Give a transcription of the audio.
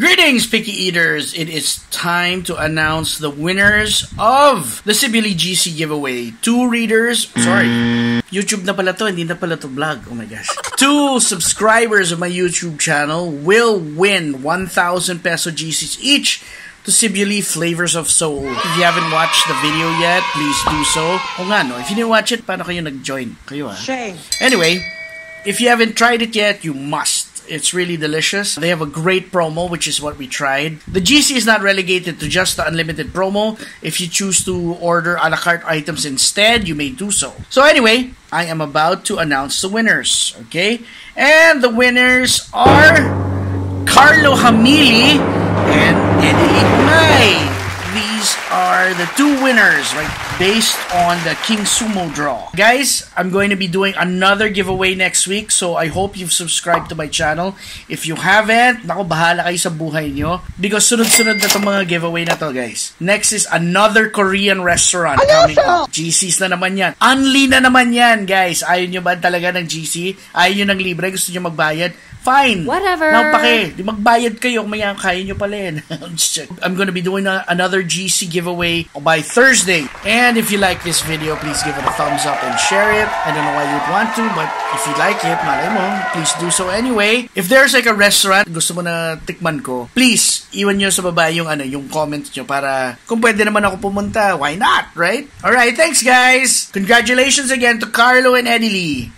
Greetings, picky eaters! It is time to announce the winners of the Sibili GC giveaway. Two readers, sorry, YouTube na pala to, hindi na pala to vlog. Oh my gosh. Two subscribers of my YouTube channel will win 1,000 peso GCs each to Sibuli Flavors of Soul. If you haven't watched the video yet, please do so. O nga no, if you didn't watch it, paano kayo nag-join? Kayo ah. Anyway, if you haven't tried it yet, you must. It's really delicious. They have a great promo, which is what we tried. The GC is not relegated to just the unlimited promo. If you choose to order a la carte items instead, you may do so. So anyway, I am about to announce the winners, okay? And the winners are Carlo Hamili and Eddie May. These are the two winners, right, based on the King Sumo draw. Guys, I'm going to be doing another giveaway next week, so I hope you've subscribed to my channel. If you haven't, nako, bahala kayo sa buhay nyo. Because sunod-sunod na itong mga giveaway na to, guys. Next is another Korean restaurant coming up. GCs na naman yan. Unli na naman yan, guys. Ayaw nyo ba talaga ng GC? Ayaw nyo ng libre? Gusto nyo magbayad? Fine. Whatever. Now, pake. Di magbayad kayo kung may kaya nyo pala yan. Just check. I'm gonna be doing a, another GC giveaway by Thursday. And if you like this video, please give it a thumbs up and share it. I don't know why you'd want to, but if you like it, malay mo, please do so anyway. If there's like a restaurant, gusto mo na tikman ko, please, iwan nyo sa baba yung, ano, yung comment nyo para kung pwede naman ako pumunta, why not, right? Alright, thanks guys! Congratulations again to Carlo and Eddie Lee.